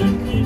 you.